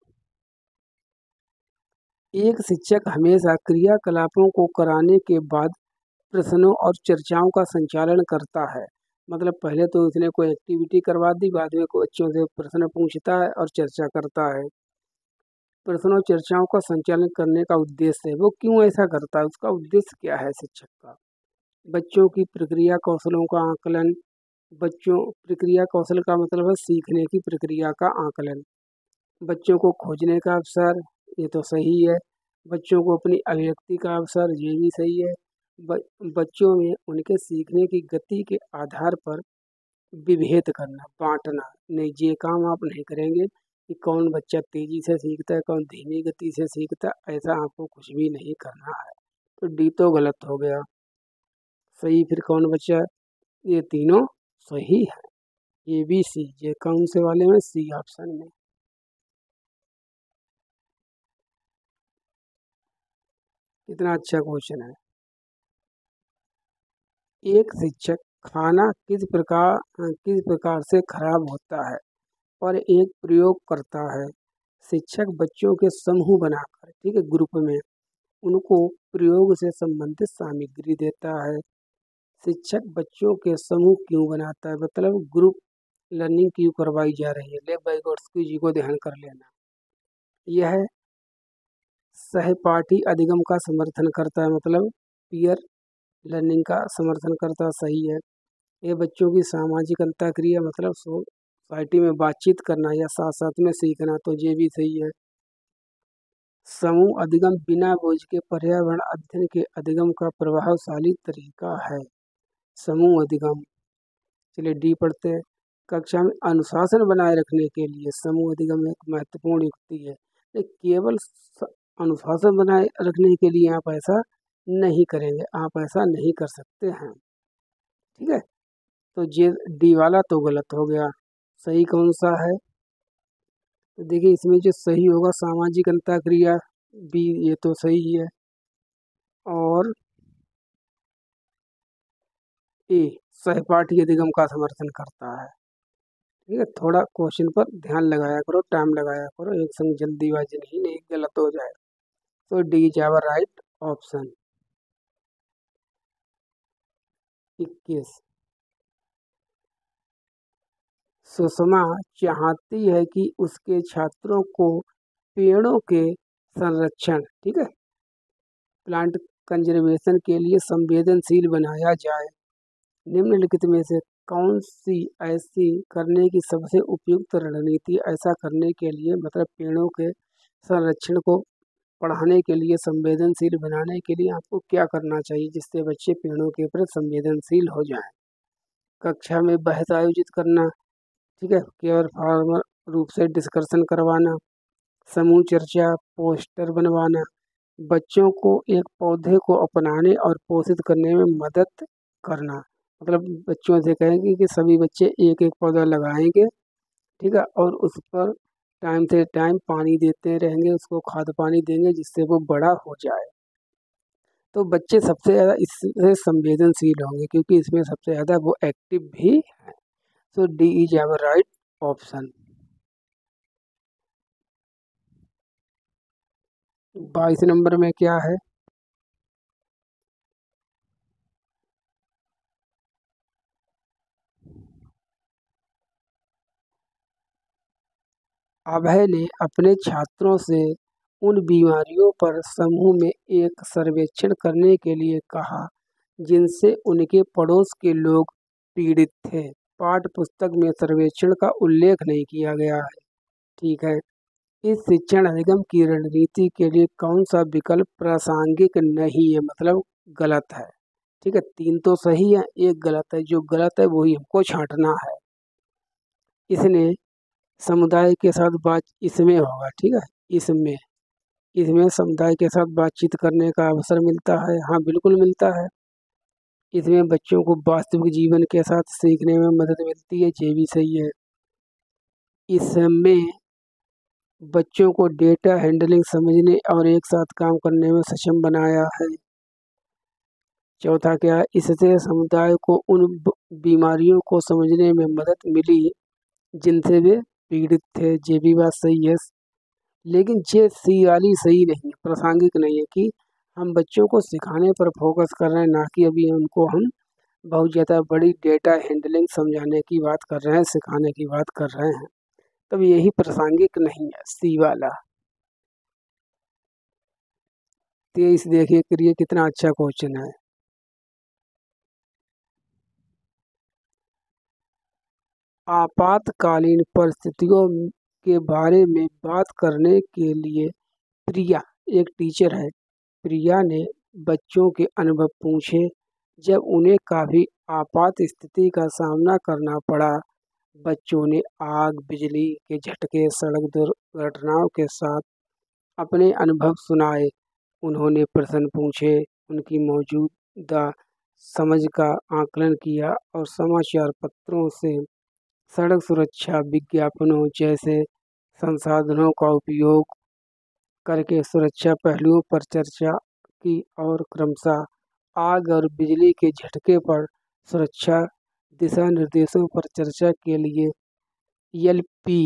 एक शिक्षक हमेशा क्रियाकलापों को कराने के बाद प्रश्नों और चर्चाओं का संचालन करता है। मतलब पहले तो उसने कोई एक्टिविटी करवा दी, बाद में कोई बच्चों से प्रश्न पूछता है और चर्चा करता है। प्रश्नों चर्चाओं का संचालन करने का उद्देश्य है। वो क्यों ऐसा करता है? उसका उद्देश्य क्या है शिक्षक का? बच्चों की प्रक्रिया कौशलों का आकलन। बच्चों प्रक्रिया कौशल का मतलब है सीखने की प्रक्रिया का आकलन। बच्चों को खोजने का अवसर ये तो सही है। बच्चों को अपनी अभिव्यक्ति का अवसर ये भी सही है। ब, बच्चों में उनके सीखने की गति के आधार पर विभेद करना बांटना नहीं ये काम आप नहीं करेंगे कि कौन बच्चा तेज़ी से सीखता है कौन धीमी गति से सीखता है ऐसा आपको कुछ भी नहीं करना है। तो डी तो गलत हो गया। सही, फिर कौन बचा? ये तीनों सही है। ए, बी, सी ये कौन से वाले में? सी, ऑप्शन में। कितना अच्छा क्वेश्चन है। एक शिक्षक खाना किस प्रकार किस प्रकार से खराब होता है और एक प्रयोग करता है? शिक्षक बच्चों के समूह बनाकर, ठीक है, ग्रुप में। उनको प्रयोग से संबंधित सामग्री देता है। शिक्षक बच्चों के समूह क्यों बनाता है? मतलब ग्रुप लर्निंग क्यों करवाई जा रही है? ले बाइगोट्सकी जी को ध्यान कर लेना। यह सहपाठी अधिगम का समर्थन करता है मतलब पीयर लर्निंग का समर्थन करता सही है। ये बच्चों की सामाजिक अंतक्रिया मतलब सोसाइटी में बातचीत करना या साथ साथ में सीखना तो ये भी सही है। समूह अधिगम बिना बोझ के पर्यावरण अध्ययन के अधिगम का प्रभावशाली तरीका है। समूह अधिगम। चलिए डी पढ़ते हैं। कक्षा में अनुशासन बनाए रखने के लिए समूह अधिगम एक महत्वपूर्ण युक्ति है। केवल अनुशासन बनाए रखने के लिए आप ऐसा नहीं करेंगे, आप ऐसा नहीं कर सकते हैं। ठीक है? तो ये डी वाला तो गलत हो गया। सही कौन सा है? तो देखिए, इसमें जो सही होगा, सामाजिक अंतः क्रिया बी ये तो सही है। और ए सहपाठी अधिगम का समर्थन करता है। ठीक है, थोड़ा क्वेश्चन पर ध्यान लगाया करो, टाइम लगाया करो, एक संग जल्दीबाजी नहीं नहीं गलत हो जाए तो D is our right option. इक्कीस। सुषमा चाहती है कि उसके छात्रों को पेड़ों के संरक्षण, ठीक है, प्लांट कंजर्वेशन के लिए संवेदनशील बनाया जाए। निम्नलिखित में से कौन सी ऐसी करने की सबसे उपयुक्त रणनीति, ऐसा करने के लिए मतलब पेड़ों के संरक्षण को पढ़ाने के लिए, संवेदनशील बनाने के लिए आपको क्या करना चाहिए जिससे बच्चे पेड़ों के प्रति संवेदनशील हो जाएँ? कक्षा में बहस आयोजित करना, ठीक है, केवल फॉर्मल रूप से डिस्कशन करवाना, समूह चर्चा, पोस्टर बनवाना, बच्चों को एक पौधे को अपनाने और पोषित करने में मदद करना मतलब बच्चों से कहेंगे कि सभी बच्चे एक एक पौधा लगाएँगे, ठीक है? और उस पर टाइम से टाइम पानी देते रहेंगे, उसको खाद पानी देंगे जिससे वो बड़ा हो जाए। तो बच्चे सबसे ज़्यादा इससे संवेदनशील होंगे क्योंकि इसमें सबसे ज़्यादा वो एक्टिव भी हैं। So D is our right option बाईस नंबर में क्या है? अभय ने अपने छात्रों से उन बीमारियों पर समूह में एक सर्वेक्षण करने के लिए कहा, जिनसे उनके पड़ोस के लोग पीड़ित थे। पाठ्य पुस्तक में सर्वेक्षण का उल्लेख नहीं किया गया है। ठीक है। इस शिक्षण अधिगम की रणनीति के लिए कौन सा विकल्प प्रासंगिक नहीं है मतलब गलत है? ठीक है, तीन तो सही है, एक गलत है। जो गलत है, वही हमको छांटना है। इसने समुदाय के साथ बात इसमें होगा, ठीक है? इसमें इसमें समुदाय के साथ बातचीत करने का अवसर मिलता है हाँ बिल्कुल मिलता है। इसमें बच्चों को वास्तविक जीवन के साथ सीखने में मदद मिलती है, ये भी सही है। इसमें बच्चों को डेटा हैंडलिंग समझने और एक साथ काम करने में सक्षम बनाया है। चौथा, क्या इससे समुदाय को उन बीमारियों को समझने में मदद मिली, जिनसे वे पीड़ित थे, ये भी बात सही है। लेकिन ये सी वाली सही नहीं है प्रासंगिक नहीं है कि हम बच्चों को सिखाने पर फोकस कर रहे हैं, ना कि अभी उनको हम बहुत ज़्यादा बड़ी डेटा हैंडलिंग समझाने की बात कर रहे हैं, सिखाने की बात कर रहे हैं। तब यही प्रासंगिक नहीं है, सी वाला। तेईस देखिए करिए कितना अच्छा क्वेश्चन है। आपातकालीन परिस्थितियों के बारे में बात करने के लिए प्रिया एक टीचर है। प्रिया ने बच्चों के अनुभव पूछे, जब उन्हें काफ़ी आपात स्थिति का सामना करना पड़ा, बच्चों ने आग, बिजली के झटके, सड़क दुर्घटनाओं के साथ अपने अनुभव सुनाए। उन्होंने प्रश्न पूछे, उनकी मौजूदा समझ का आकलन किया और समाचार पत्रों से सड़क सुरक्षा विज्ञापनों जैसे संसाधनों का उपयोग करके सुरक्षा पहलुओं पर चर्चा की और क्रमशः आग और बिजली के झटके पर सुरक्षा दिशा निर्देशों पर चर्चा के लिए एल पी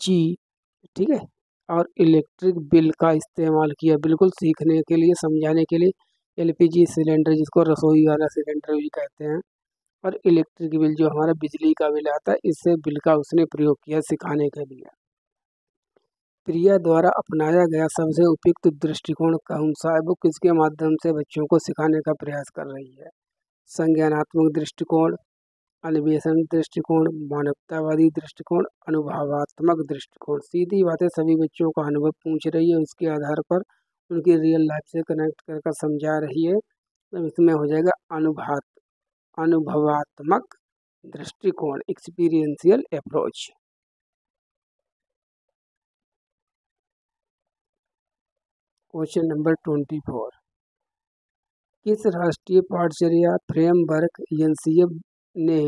जी ठीक है, और इलेक्ट्रिक बिल का इस्तेमाल किया। बिल्कुल सीखने के लिए, समझाने के लिए एल पी जी सिलेंडर जिसको रसोई वाला सिलेंडर भी कहते हैं। और इलेक्ट्रिक बिल जो हमारा बिजली का बिल आता है, इससे बिल का उसने प्रयोग किया, सिखाने के लिए प्रिया द्वारा अपनाया गया सबसे उपयुक्त दृष्टिकोण कौन सा है? वो किसके माध्यम से बच्चों को सिखाने का प्रयास कर रही है? संज्ञानात्मक दृष्टिकोण, अन्वेषण दृष्टिकोण, मानवतावादी दृष्टिकोण, अनुभवात्मक दृष्टिकोण। सीधी बातें सभी बच्चों का अनुभव पूछ रही है, उसके आधार पर उनकी रियल लाइफ से कनेक्ट कर समझा रही है तो इसमें हो जाएगा अनुभव अनुभवात्मक दृष्टिकोण experiential approach question number twenty four किस राष्ट्रीय पाठचर्या फ्रेमवर्क एन ने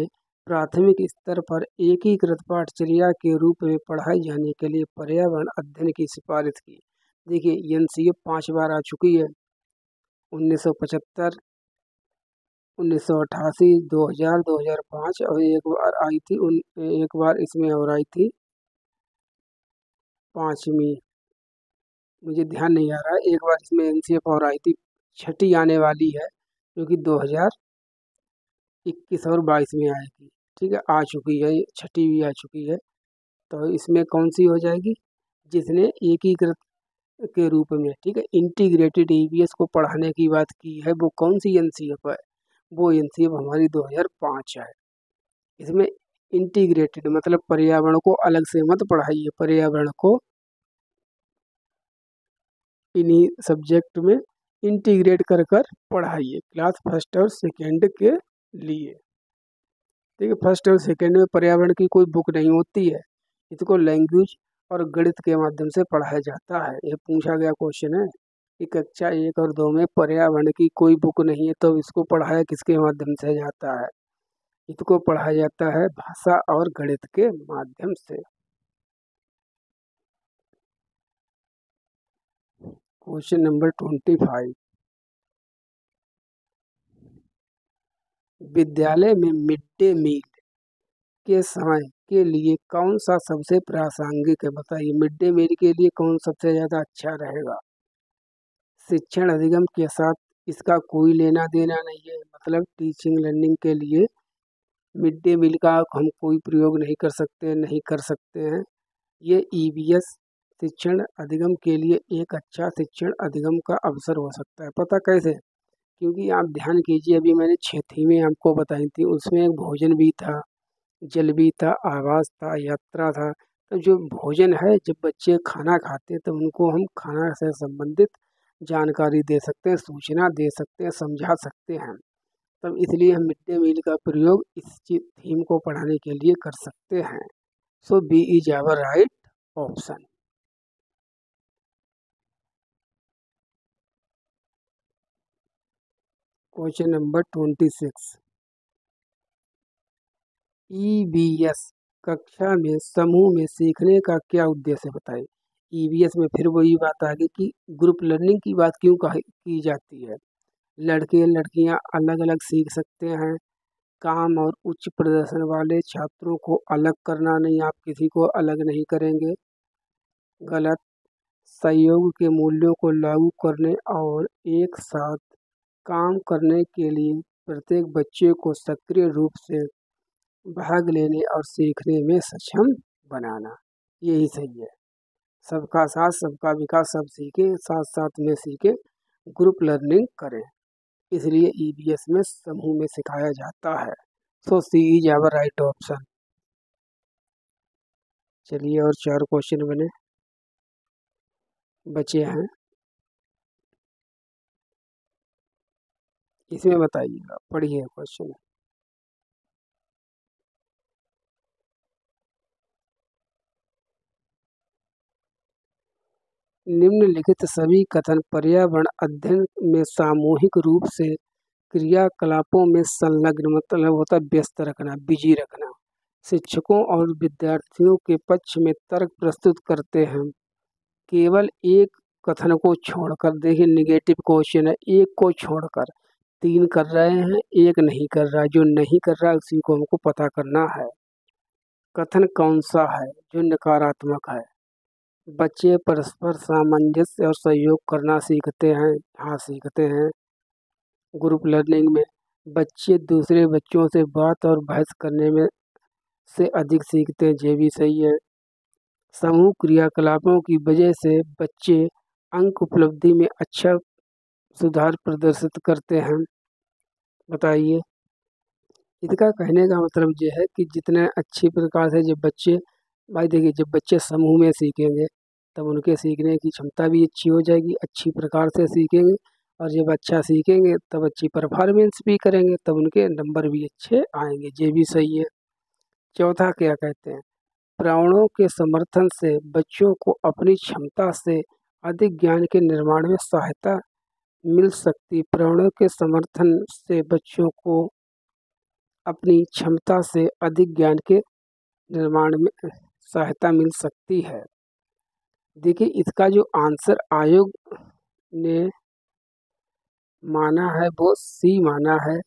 प्राथमिक स्तर पर एकीकृत पाठचर्या के रूप में पढ़ाई जाने के लिए पर्यावरण अध्ययन की सिफारिश की? देखिए एन सी ए पाँच बार आ चुकी है। उन्नीस सौ पचहत्तर उन्नीस सौ अट्ठासी, दो हज़ार दो हज़ार पाँच और एक बार आई थी उन, एक बार इसमें और आई थी। पाँचवीं। मुझे ध्यान नहीं आ रहा है। एक बार इसमें एन सी एफ़ और आई थी। छठी आने वाली है, जो कि दो हज़ार इक्कीस और बाईस में आएगी ठीक है, आ चुकी है, छठी भी आ चुकी है। तो इसमें कौन सी हो जाएगी? जिसने एकीकृत के रूप में, ठीक है, इंटीग्रेटेड ईवीएस को पढ़ाने की बात की है, वो कौन सी एन सी एफ़ है? वो एन सी एफ़ हमारी दो हज़ार पाँच है। इसमें इंटीग्रेटेड मतलब पर्यावरण को अलग से मत पढ़ाइए, पर्यावरण को इन्हीं सब्जेक्ट में इंटीग्रेट कर कर पढ़ाइए क्लास फ़र्स्ट और सेकेंड के लिए। ठीक है फ़र्स्ट और सेकेंड में पर्यावरण की कोई बुक नहीं होती है, इसको लैंग्वेज और गणित के माध्यम से पढ़ाया जाता है। ये पूछा गया क्वेश्चन है। कि कक्षा एक और दो में पर्यावरण की कोई बुक नहीं है तो इसको पढ़ाया किसके माध्यम से जाता है? इसको पढ़ाया जाता है भाषा और गणित के माध्यम से। Question number twenty five. विद्यालय में मिड डे मील के समय के लिए कौन सा सबसे प्रासंगिक है? बताइए मिड डे मील के लिए कौन सबसे ज़्यादा अच्छा रहेगा? शिक्षण अधिगम के साथ इसका कोई लेना देना नहीं है। मतलब टीचिंग लर्निंग के लिए मिड डे मील का हम कोई प्रयोग नहीं कर सकते, नहीं कर सकते हैं। ये ई बी एस शिक्षण अधिगम के लिए एक अच्छा शिक्षण अधिगम का अवसर हो सकता है। पता कैसे? क्योंकि आप ध्यान कीजिए, अभी मैंने छठी में आपको बताई थी, उसमें एक भोजन भी था, जल भी था, आवास था, यात्रा था। तो जो भोजन है, जब बच्चे खाना खाते हैं तो उनको हम खाना से संबंधित जानकारी दे सकते हैं, सूचना दे सकते हैं, समझा सकते हैं। तब इसलिए हम मिड डे मील का प्रयोग इस थीम को पढ़ाने के लिए कर सकते हैं। So B is our right option question number twenty six E B S कक्षा में, समूह में सीखने का क्या उद्देश्य बताएँ ई बी एस में फिर वही बात आ गई कि ग्रुप लर्निंग की बात क्यों की जाती है? लड़के लड़कियाँ अलग अलग सीख सकते हैं। काम और उच्च प्रदर्शन वाले छात्रों को अलग करना नहीं, आप किसी को अलग नहीं करेंगे। गलत सहयोग के मूल्यों को लागू करने और एक साथ काम करने के लिए प्रत्येक बच्चे को सक्रिय रूप से भाग लेने और सीखने में सक्षम बनाना। यही सही है। सबका साथ, सबका विकास, सब सीखे साथ साथ में सीखे ग्रुप लर्निंग करें। इसलिए ईबीएस में समूह में सिखाया जाता है। So C is our right option चलिए और चार क्वेश्चन बने। बचे हैं। इसमें बताइएगा पढ़िए क्वेश्चन निम्नलिखित सभी कथन पर्यावरण अध्ययन में सामूहिक रूप से क्रियाकलापों में संलग्न मतलब होता व्यस्त रखना बिज़ी रखना। शिक्षकों और विद्यार्थियों के पक्ष में तर्क प्रस्तुत करते हैं। केवल एक कथन को छोड़कर, देखिए निगेटिव क्वेश्चन है, एक को छोड़कर। तीन कर रहे हैं, एक नहीं कर रहा, जो नहीं कर रहा, उसी को हमको पता करना है। कथन कौन सा है, जो नकारात्मक है? बच्चे परस्पर सामंजस्य और सहयोग करना सीखते हैं। हाँ सीखते हैं। ग्रुप लर्निंग में बच्चे दूसरे बच्चों से बात और बहस करने में से अधिक सीखते हैं, ये भी सही है। समूह क्रियाकलापों की वजह से बच्चे अंक उपलब्धि में अच्छा सुधार प्रदर्शित करते हैं। बताइए। इसका कहने का मतलब ये है कि जितने अच्छी प्रकार से जब बच्चे भाई देखिए, जब बच्चे समूह में सीखेंगे, तब उनके सीखने की क्षमता भी अच्छी हो जाएगी, अच्छी प्रकार से सीखेंगे और जब अच्छा सीखेंगे, तब अच्छी परफॉर्मेंस भी करेंगे, तब उनके नंबर भी अच्छे आएँगे। ये भी सही है। चौथा, क्या कहते हैं? प्राणों के समर्थन से बच्चों को अपनी क्षमता से अधिक ज्ञान के निर्माण में सहायता मिल सकती। प्राणों के समर्थन से बच्चों को अपनी क्षमता से अधिक ज्ञान के निर्माण में सहायता मिल सकती है। देखिए, इसका जो आंसर आयोग ने माना है, वो सी माना है।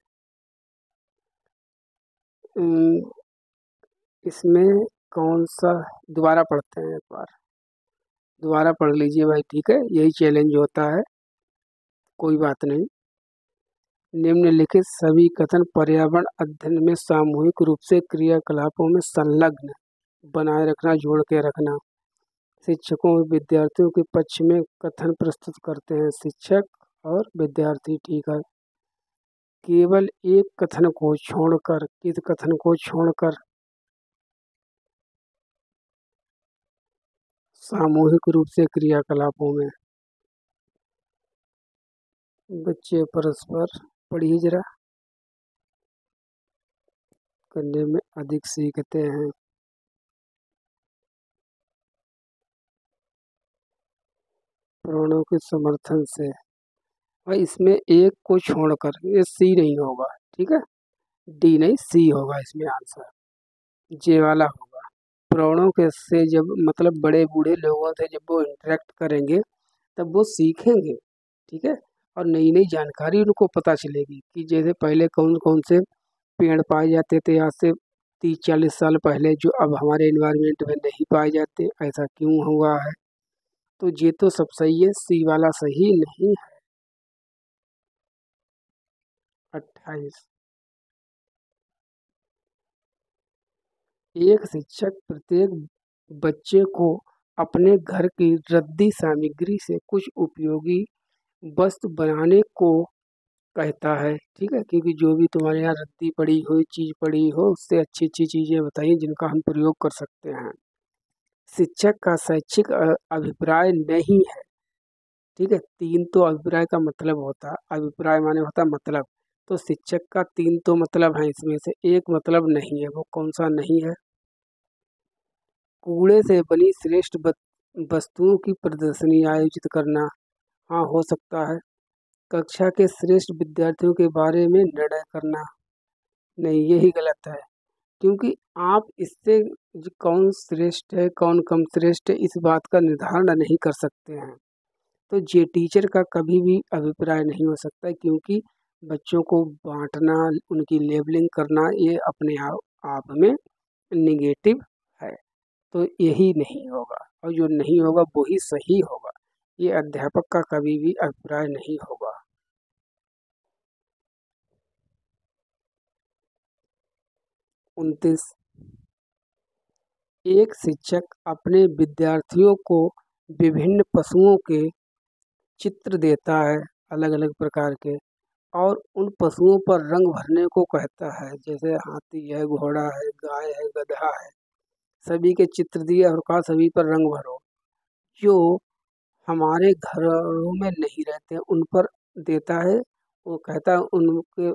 इसमें कौन सा, दोबारा पढ़ते हैं एक बार। दोबारा पढ़ लीजिए भाई, ठीक है? यही चैलेंज होता है। कोई बात नहीं। निम्नलिखित सभी कथन पर्यावरण अध्ययन में सामूहिक रूप से क्रियाकलापों में संलग्न। बनाए रखना, जोड़ के रखना। शिक्षकों विद्यार्थियों के पक्ष में कथन प्रस्तुत करते हैं। शिक्षक और विद्यार्थी, ठीक है। केवल एक कथन को छोड़कर, किस कथन को छोड़कर? सामूहिक रूप से क्रियाकलापों में। बच्चे परस्पर पढ़िए जरा। करने में अधिक सीखते हैं। प्राणों के समर्थन से। और इसमें एक को छोड़कर ये सी नहीं होगा, ठीक है? डी नहीं सी होगा इसमें आंसर जे वाला होगा। प्राणों के से जब मतलब बड़े बूढ़े लोगों से जब वो इंटरेक्ट करेंगे, तब वो सीखेंगे, ठीक है? और नई नई जानकारी उनको पता चलेगी कि जैसे पहले कौन कौन से पेड़ पाए जाते थे, आज से तीस चालीस साल पहले जो अब हमारे इन्वायरमेंट में नहीं पाए जाते, ऐसा क्यों हुआ है? तो ये तो सब सही है, सी वाला सही नहीं है। अट्ठाईस। एक शिक्षक प्रत्येक बच्चे को अपने घर की रद्दी सामग्री से कुछ उपयोगी वस्तु बनाने को कहता है, ठीक है? क्योंकि जो भी तुम्हारे यहाँ रद्दी पड़ी हुई, चीज़ पड़ी हो, उससे अच्छी अच्छी चीज़ें बताइए जिनका हम प्रयोग कर सकते हैं। शिक्षक का शैक्षिक अभिप्राय नहीं है। ठीक है तीन तो अभिप्राय का मतलब होता है अभिप्राय माने होता मतलब। तो शिक्षक का तीन तो मतलब है इसमें से एक मतलब नहीं है वो कौन सा नहीं है? कूड़े से बनी श्रेष्ठ वस्तुओं की प्रदर्शनी आयोजित करना हाँ हो सकता है। कक्षा के श्रेष्ठ विद्यार्थियों के बारे में निर्णय करना नहीं यही गलत है। क्योंकि आप इससे कौन श्रेष्ठ है, कौन कम श्रेष्ठ है, इस बात का निर्धारण नहीं कर सकते हैं। तो ये टीचर का कभी भी अभिप्राय नहीं हो सकता क्योंकि बच्चों को बांटना, उनकी लेबलिंग करना, ये अपने आप आप में निगेटिव है। तो यही नहीं होगा और जो नहीं होगा, वो ही सही होगा। ये अध्यापक का कभी भी अभिप्राय नहीं होगा। उनतीस एक शिक्षक अपने विद्यार्थियों को विभिन्न पशुओं के चित्र देता है अलग अलग प्रकार के और उन पशुओं पर रंग भरने को कहता है। जैसे हाथी है, घोड़ा है, गाय है गधा है, सभी के चित्र दिए और कहा सभी पर रंग भरो। जो हमारे घरों में नहीं रहते उन पर देता है। वो कहता है उनके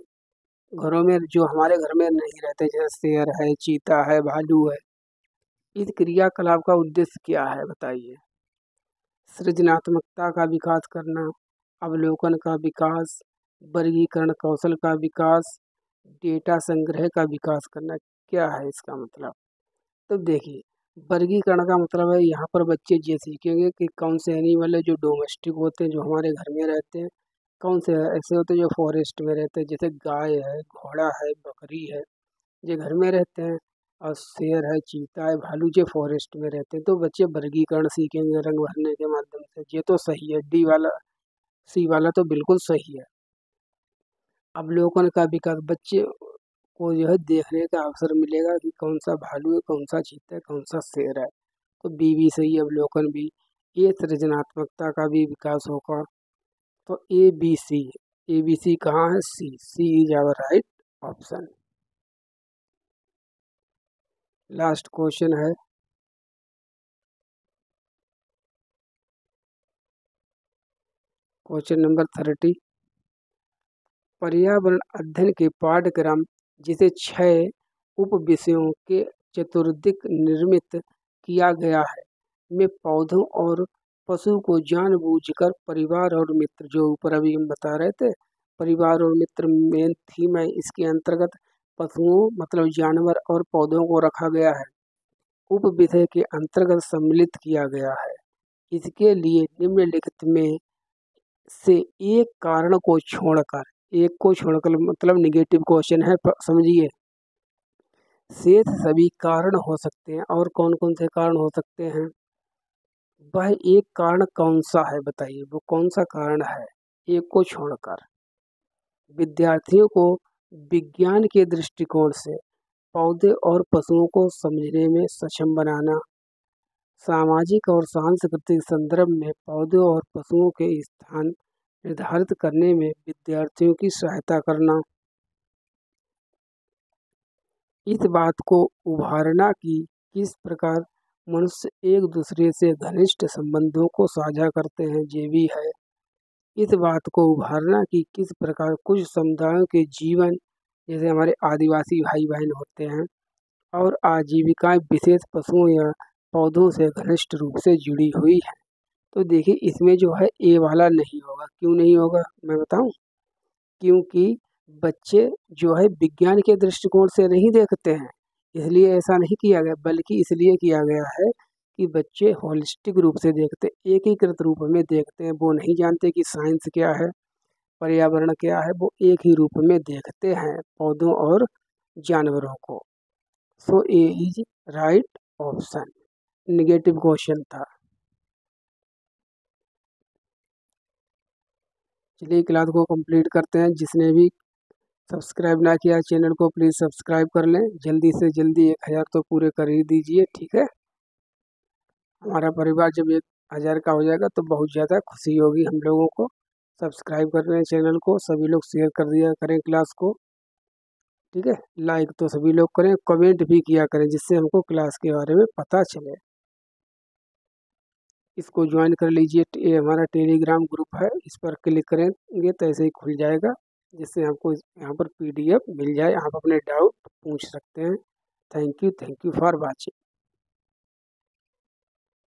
घरों में, जो हमारे घर में नहीं रहते, जैसे शेर है, चीता है, भालू है इस क्रियाकलाप का उद्देश्य क्या है, बताइए? सृजनात्मकता का विकास करना, अवलोकन का विकास, वर्गीकरण कौशल का विकास, डेटा संग्रह का विकास करना, क्या है इसका मतलब? तो देखिए, वर्गीकरण का मतलब है यहाँ पर बच्चे ये सीखेंगे कि कौन से एनिमल है जो डोमेस्टिक होते हैं, जो हमारे घर में रहते हैं, कौन से ऐसे होते हैं जो फॉरेस्ट में रहते हैं, जैसे गाय है, घोड़ा है, बकरी है, ये घर में रहते हैं। और शेर है, चीता है, भालू जो फॉरेस्ट में रहते हैं तो बच्चे वर्गीकरण सीखेंगे रंग भरने के माध्यम से। ये तो सही है, डी वाला, सी वाला तो बिल्कुल सही है। अवलोकन का विकास बच्चे को जो है देखने का अवसर मिलेगा कि कौन सा भालू है कौन सा चीता है कौन सा शेर है। तो बी भी सही अवलोकन भी ये सृजनात्मकता का भी विकास होगा। तो A B C A B C कहाँ है? C C is our right option last question है। Question number thirty. पर्यावरण अध्ययन के पाठ्यक्रम, जिसे छह उप विषयों के चतुर्दिक निर्मित किया गया है, में पौधों और पशु को जानबूझकर परिवार और मित्र, जो ऊपर अभी हम बता रहे थे, परिवार और मित्र मेन थीम है, इसके अंतर्गत पशुओं मतलब जानवर और पौधों को रखा गया है। उप विषय के अंतर्गत सम्मिलित किया गया है। इसके लिए निम्नलिखित में से एक कारण को छोड़कर, एक को छोड़कर मतलब निगेटिव क्वेश्चन है समझिए। शेष सभी कारण हो सकते हैं और कौन कौन से कारण हो सकते हैं? वह एक कारण कौन सा है बताइए? वो कौन सा कारण है? एक को छोड़कर। विद्यार्थियों को विज्ञान के दृष्टिकोण से पौधे और पशुओं को समझने में सक्षम बनाना। सामाजिक और सांस्कृतिक संदर्भ में पौधों और पशुओं के स्थान निर्धारित करने में विद्यार्थियों की सहायता करना। इस बात को उभारना कि किस प्रकार मनुष्य एक दूसरे से घनिष्ठ संबंधों को साझा करते हैं, ये भी है। इस बात को उभारना कि किस प्रकार कुछ समुदायों के जीवन, जैसे हमारे आदिवासी भाई बहन होते हैं और आजीविकाएँ विशेष पशुओं या पौधों से घनिष्ठ रूप से जुड़ी हुई है। तो देखिए, इसमें जो है ए वाला नहीं होगा। क्यों नहीं होगा? मैं बताऊँ? क्योंकि बच्चे जो है, विज्ञान के दृष्टिकोण से नहीं देखते हैं, इसलिए ऐसा नहीं किया गया, बल्कि इसलिए किया गया है कि बच्चे होलिस्टिक रूप से देखते एकीकृत रूप में देखते हैं। वो नहीं जानते कि साइंस क्या है, पर्यावरण क्या है, वो एक ही रूप में देखते हैं पौधों और जानवरों को। So A is right option negative question था। चलिए क्लास को कंप्लीट करते हैं। जिसने भी सब्सक्राइब ना किया चैनल को प्लीज़ सब्सक्राइब कर लें। जल्दी से जल्दी एक हज़ार तो पूरे कर ही दीजिए, ठीक है? हमारा परिवार जब एक हज़ार का हो जाएगा तो बहुत ज़्यादा खुशी होगी हम लोगों को। सब्सक्राइब कर लें चैनल को, सभी लोग शेयर कर दिया करें क्लास को। ठीक है? लाइक तो सभी लोग करें, कमेंट भी किया करें, जिससे हमको क्लास के बारे में पता चले। इसको ज्वाइन कर लीजिए ये हमारा टेलीग्राम ग्रुप है, इस पर क्लिक करेंगे तो ऐसे ही खुल जाएगा, जिससे आपको यहाँ पर पीडीएफ मिल जाए, आप अपने डाउट पूछ सकते हैं। Thank you thank you for watching.